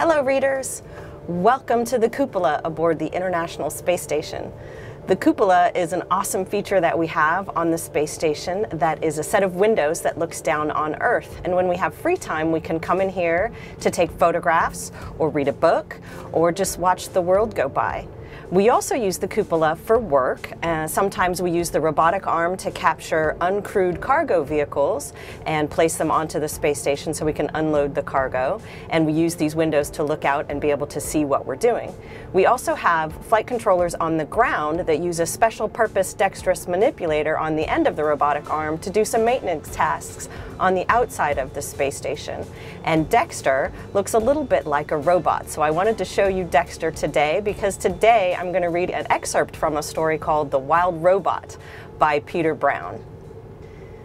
Hello, readers. Welcome to the cupola aboard the International Space Station. The cupola is an awesome feature that we have on the space station that is a set of windows that looks down on Earth. And when we have free time, we can come in here to take photographs or read a book or just watch the world go by. We also use the cupola for work. Uh, sometimes we use the robotic arm to capture uncrewed cargo vehicles and place them onto the space station so we can unload the cargo. And we use these windows to look out and be able to see what we're doing. We also have flight controllers on the ground that use a special purpose dexterous manipulator on the end of the robotic arm to do some maintenance tasks on the outside of the space station. And Dexter looks a little bit like a robot. So I wanted to show you Dexter today because today I'm going to read an excerpt from a story called The Wild Robot by Peter Brown.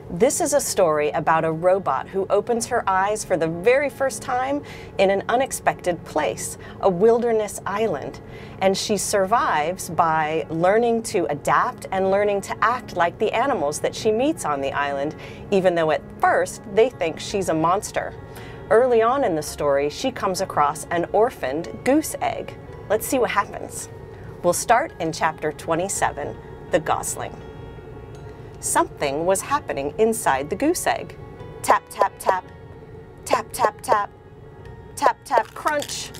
This is a story about a robot who opens her eyes for the very first time in an unexpected place, a wilderness island. And she survives by learning to adapt and learning to act like the animals that she meets on the island, even though at first they think she's a monster. Early on in the story, she comes across an orphaned goose egg. Let's see what happens. We'll start in chapter 27, The Gosling. Something was happening inside the goose egg. Tap, tap, tap, tap, tap, tap, tap, tap, crunch.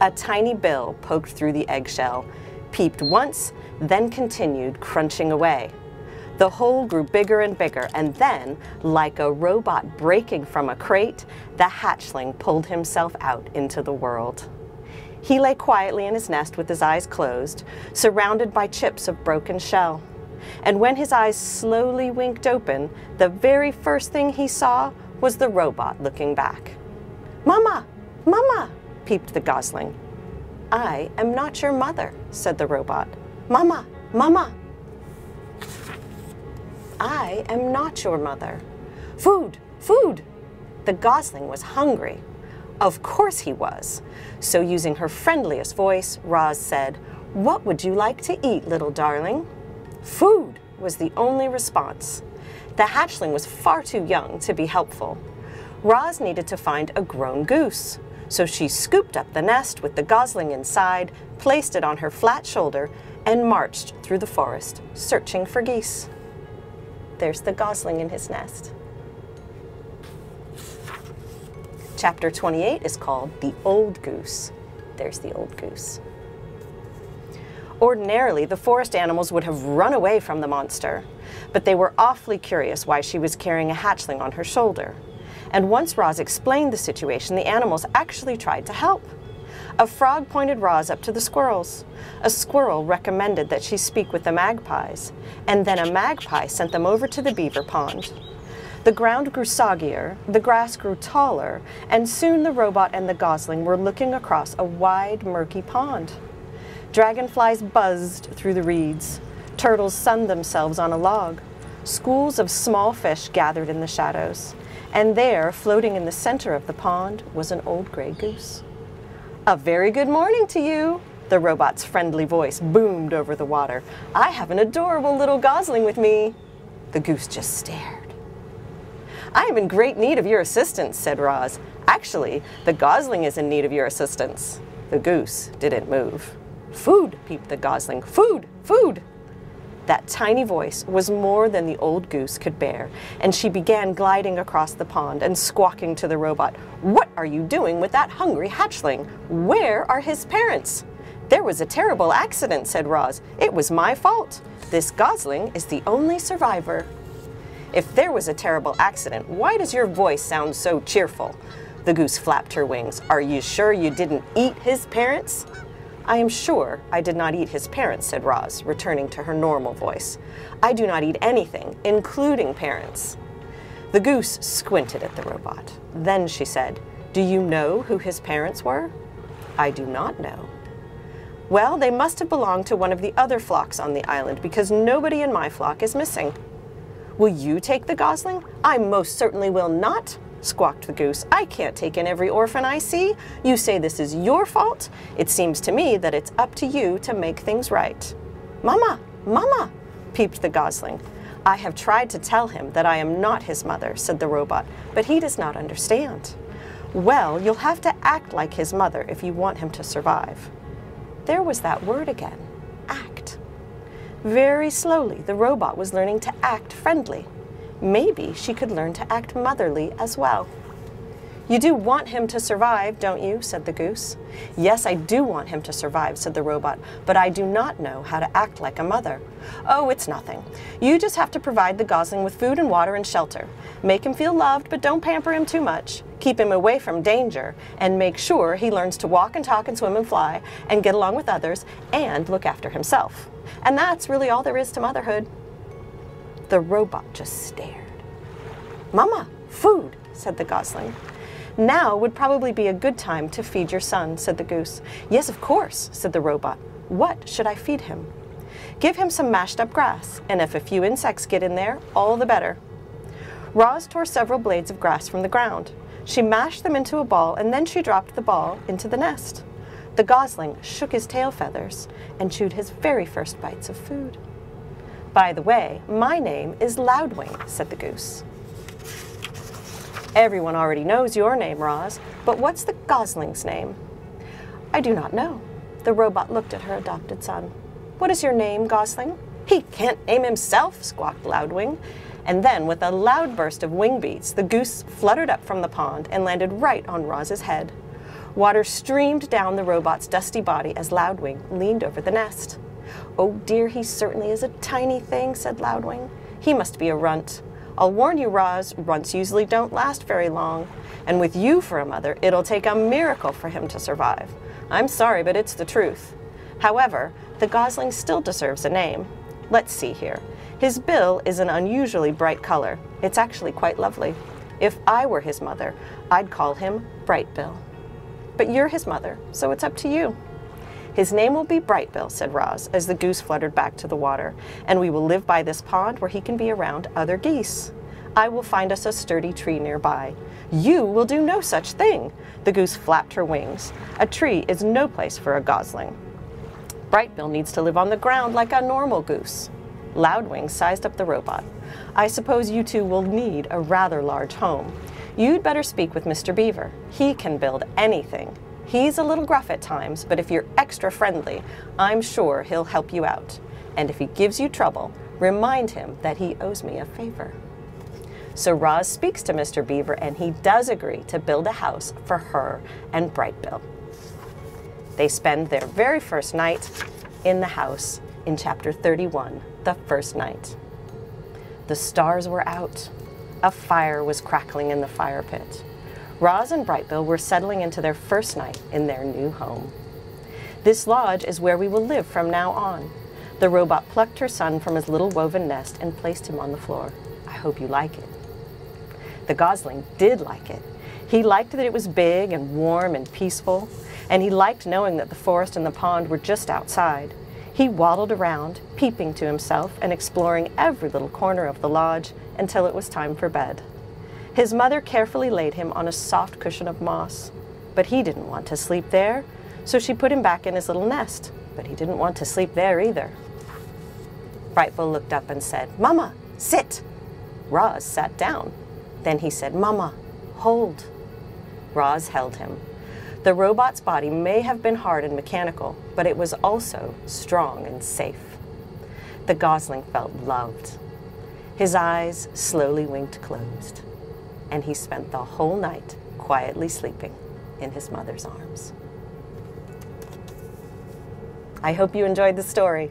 A tiny bill poked through the eggshell, peeped once, then continued crunching away. The hole grew bigger and bigger, and then, like a robot breaking from a crate, the hatchling pulled himself out into the world. He lay quietly in his nest with his eyes closed, surrounded by chips of broken shell. And when his eyes slowly winked open, the very first thing he saw was the robot looking back. Mama! Mama! peeped the gosling. I am not your mother, said the robot. Mama! Mama! I am not your mother. Food! Food! The gosling was hungry. Of course he was. So using her friendliest voice, Roz said, What would you like to eat, little darling? Food was the only response. The hatchling was far too young to be helpful. Roz needed to find a grown goose. So she scooped up the nest with the gosling inside, placed it on her flat shoulder, and marched through the forest, searching for geese. There's the gosling in his nest. Chapter 28 is called The Old Goose. There's the old goose. Ordinarily, the forest animals would have run away from the monster, but they were awfully curious why she was carrying a hatchling on her shoulder. And once Roz explained the situation, the animals actually tried to help. A frog pointed Roz up to the squirrels. A squirrel recommended that she speak with the magpies, and then a magpie sent them over to the beaver pond. The ground grew soggier, the grass grew taller, and soon the robot and the gosling were looking across a wide, murky pond. Dragonflies buzzed through the reeds. Turtles sunned themselves on a log. Schools of small fish gathered in the shadows. And there, floating in the center of the pond, was an old gray goose. A very good morning to you, the robot's friendly voice boomed over the water. I have an adorable little gosling with me. The goose just stared. I am in great need of your assistance, said Roz. Actually, the gosling is in need of your assistance. The goose didn't move. Food, peeped the gosling. Food, food. That tiny voice was more than the old goose could bear, and she began gliding across the pond and squawking to the robot. What are you doing with that hungry hatchling? Where are his parents? There was a terrible accident, said Roz. It was my fault. This gosling is the only survivor. If there was a terrible accident, why does your voice sound so cheerful? The goose flapped her wings. Are you sure you didn't eat his parents? I am sure I did not eat his parents, said Roz, returning to her normal voice. I do not eat anything, including parents. The goose squinted at the robot. Then she said, Do you know who his parents were? I do not know. Well, they must have belonged to one of the other flocks on the island because nobody in my flock is missing. Will you take the gosling? I most certainly will not, squawked the goose. I can't take in every orphan I see. You say this is your fault? It seems to me that it's up to you to make things right. Mama, Mama, peeped the gosling. I have tried to tell him that I am not his mother, said the robot, but he does not understand. Well, you'll have to act like his mother if you want him to survive. There was that word again. Very slowly, the robot was learning to act friendly. Maybe she could learn to act motherly as well. You do want him to survive, don't you? said the goose. Yes, I do want him to survive, said the robot, but I do not know how to act like a mother. Oh, it's nothing. You just have to provide the gosling with food and water and shelter. Make him feel loved, but don't pamper him too much. Keep him away from danger, and make sure he learns to walk and talk and swim and fly, and get along with others, and look after himself. And that's really all there is to motherhood. The robot just stared. Mama, food, said the gosling. Now would probably be a good time to feed your son, said the goose. Yes, of course, said the robot. What should I feed him? Give him some mashed up grass, and if a few insects get in there, all the better. Roz tore several blades of grass from the ground. She mashed them into a ball, and then she dropped the ball into the nest. The gosling shook his tail feathers and chewed his very first bites of food. By the way, my name is Loudwing, said the goose. Everyone already knows your name, Roz, but what's the gosling's name? I do not know. The robot looked at her adopted son. What is your name, Gosling? He can't name himself, squawked Loudwing. And then, with a loud burst of wing beats, the goose fluttered up from the pond and landed right on Roz's head. Water streamed down the robot's dusty body as Loudwing leaned over the nest. Oh dear, he certainly is a tiny thing, said Loudwing. He must be a runt. I'll warn you, Roz, runts usually don't last very long. And with you for a mother, it'll take a miracle for him to survive. I'm sorry, but it's the truth. However, the gosling still deserves a name. Let's see here. His bill is an unusually bright color. It's actually quite lovely. If I were his mother, I'd call him Brightbill. But you're his mother, so it's up to you. His name will be Brightbill, said Roz, as the goose fluttered back to the water, and we will live by this pond where he can be around other geese. I will find us a sturdy tree nearby. You will do no such thing. The goose flapped her wings. A tree is no place for a gosling. Brightbill needs to live on the ground like a normal goose. Loudwing sized up the robot. I suppose you two will need a rather large home. You'd better speak with Mr. Beaver. He can build anything. He's a little gruff at times, but if you're extra friendly, I'm sure he'll help you out. And if he gives you trouble, remind him that he owes me a favor. So Roz speaks to Mr. Beaver and he does agree to build a house for her and Brightbill. They spend their very first night in the house in chapter 31, the first night. The stars were out. A fire was crackling in the fire pit. Roz and Brightbill were settling into their first night in their new home. This lodge is where we will live from now on. The robot plucked her son from his little woven nest and placed him on the floor. I hope you like it. The gosling did like it. He liked that it was big and warm and peaceful, and he liked knowing that the forest and the pond were just outside. He waddled around, peeping to himself and exploring every little corner of the lodge until it was time for bed. His mother carefully laid him on a soft cushion of moss, but he didn't want to sleep there, so she put him back in his little nest, but he didn't want to sleep there either. Brightbill looked up and said, Mama, sit. Roz sat down. Then he said, Mama, hold. Roz held him. The robot's body may have been hard and mechanical, but it was also strong and safe. The gosling felt loved. His eyes slowly winked closed and he spent the whole night quietly sleeping in his mother's arms. I hope you enjoyed the story.